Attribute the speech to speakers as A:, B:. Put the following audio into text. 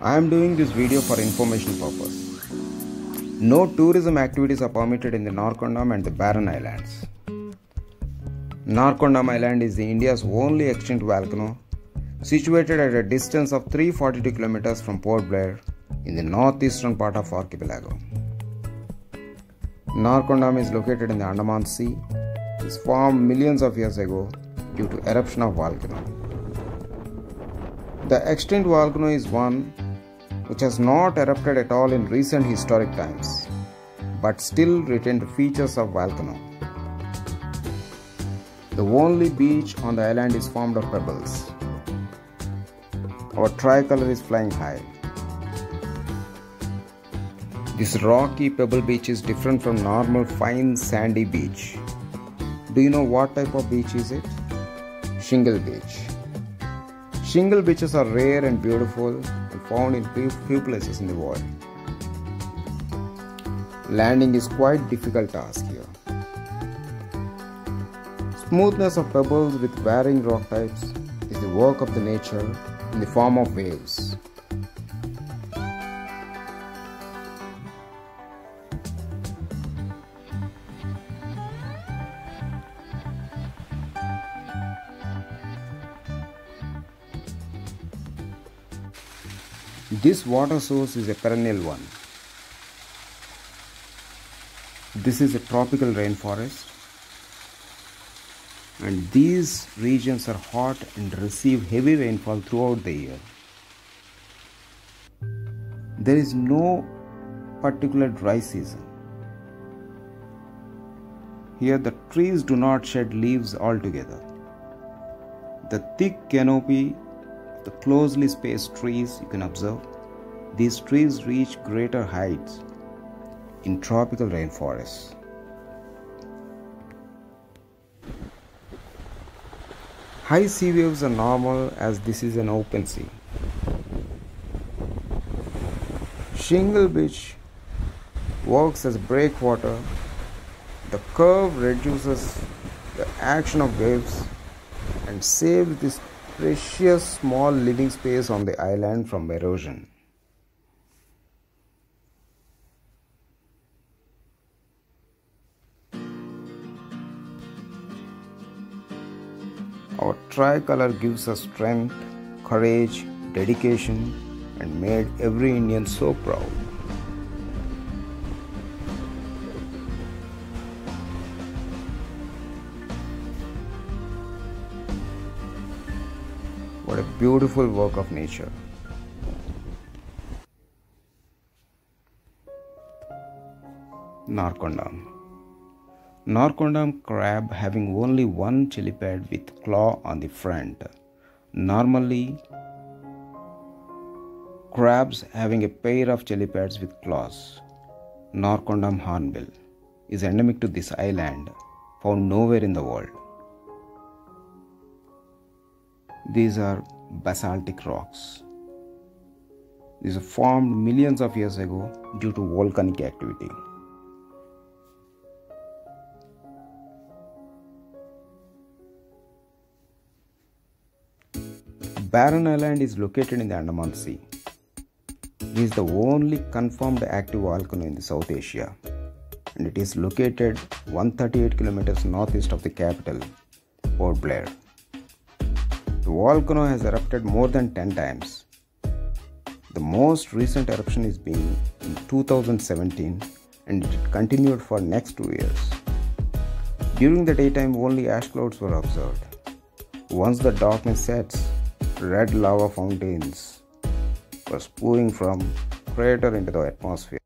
A: I am doing this video for information purpose. No tourism activities are permitted in the Narcondam and the Barren Islands. Narcondam Island is India's only extinct volcano situated at a distance of 342 kilometers from Port Blair in the northeastern part of archipelago. Narcondam is located in the Andaman Sea. It was formed millions of years ago due to eruption of volcano. The extinct volcano is one which has not erupted at all in recent historic times, but still retained features of volcano. The only beach on the island is formed of pebbles. Our tricolor is flying high. This rocky pebble beach is different from normal fine sandy beach. Do you know what type of beach is it? Shingle beach. Shingle beaches are rare and beautiful and found in few places in the world. Landing is quite difficult task here. Smoothness of pebbles with varying rock types is the work of the nature in the form of waves. This water source is a perennial one. This is a tropical rainforest and these regions are hot and receive heavy rainfall throughout the year. There is no particular dry season. Here the trees do not shed leaves altogether. The thick canopy the closely spaced trees you can observe. These trees reach greater heights in tropical rainforests. High sea waves are normal as this is an open sea. Shingle beach works as breakwater. The curve reduces the action of waves and saves this precious small living space on the island from erosion. Our tricolor gives us strength, courage, dedication, and made every Indian so proud. What a beautiful work of nature. Narcondam. Narcondam crab having only one pad with claw on the front. Normally, crabs having a pair of pads with claws. Narcondam hornbill is endemic to this island, found nowhere in the world. These are basaltic rocks. These are formed millions of years ago due to volcanic activity. Barren Island is located in the Andaman Sea. It is the only confirmed active volcano in the South Asia and it is located 138 kilometers northeast of the capital, Port Blair. The volcano has erupted more than 10 times. The most recent eruption is being in 2017 and it continued for next 2 years. During the daytime only ash clouds were observed. Once the darkness sets, red lava fountains were spewing from crater into the atmosphere.